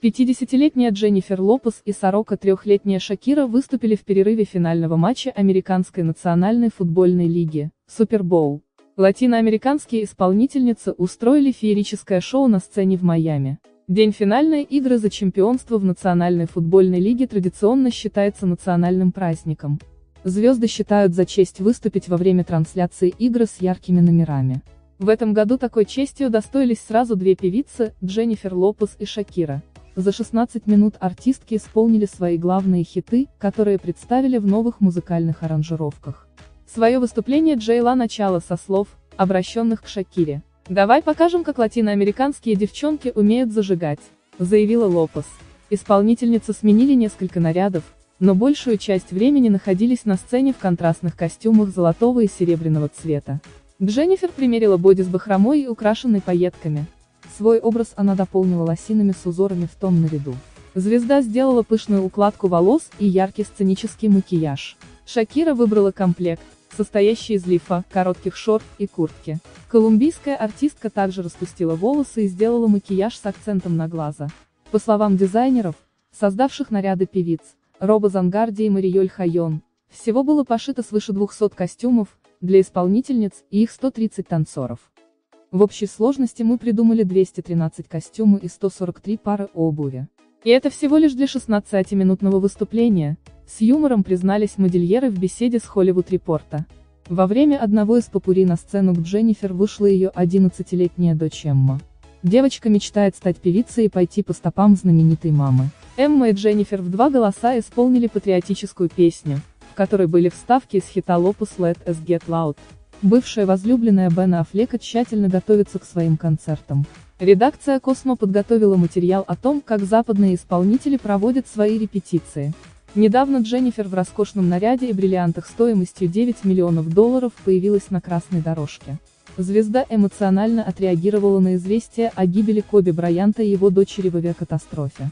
50-летняя Дженнифер Лопес и 43-летняя Шакира выступили в перерыве финального матча Американской национальной футбольной лиги, Супербоул. Латиноамериканские исполнительницы устроили феерическое шоу на сцене в Майами. День финальной игры за чемпионство в Национальной футбольной лиге традиционно считается национальным праздником. Звезды считают за честь выступить во время трансляции игры с яркими номерами. В этом году такой честью достоились сразу две певицы, Дженнифер Лопес и Шакира. За 16 минут артистки исполнили свои главные хиты, которые представили в новых музыкальных аранжировках. Свое выступление Джейла начала со слов, обращенных к Шакире. «Давай покажем, как латиноамериканские девчонки умеют зажигать», заявила Лопес. Исполнительницы сменили несколько нарядов, но большую часть времени находились на сцене в контрастных костюмах золотого и серебряного цвета. Дженнифер примерила боди с бахромой и украшенной пайетками, Свой образ она дополнила лосинами с узорами в том наряду. Звезда сделала пышную укладку волос и яркий сценический макияж. Шакира выбрала комплект, состоящий из лифа, коротких шорт и куртки. Колумбийская артистка также распустила волосы и сделала макияж с акцентом на глаза. По словам дизайнеров, создавших наряды певиц, Роба Зангарди и Мариоль Хайон, всего было пошито свыше 200 костюмов, для исполнительниц и их 130 танцоров. В общей сложности мы придумали 213 костюмов и 143 пары обуви. И это всего лишь для 16-минутного выступления, с юмором признались модельеры в беседе с Холливуд Репорта. Во время одного из попури на сцену к Дженнифер вышла ее 11-летняя дочь Эмма. Девочка мечтает стать певицей и пойти по стопам знаменитой мамы. Эмма и Дженнифер в два голоса исполнили патриотическую песню, в которой были вставки из хита Lopus Let Us Get Loud. Бывшая возлюбленная Бена Аффлека тщательно готовится к своим концертам. Редакция «Космо» подготовила материал о том, как западные исполнители проводят свои репетиции. Недавно Дженнифер в роскошном наряде и бриллиантах стоимостью 9 миллионов долларов появилась на красной дорожке. Звезда эмоционально отреагировала на известие о гибели Коби Брайанта и его дочери в авиакатастрофе.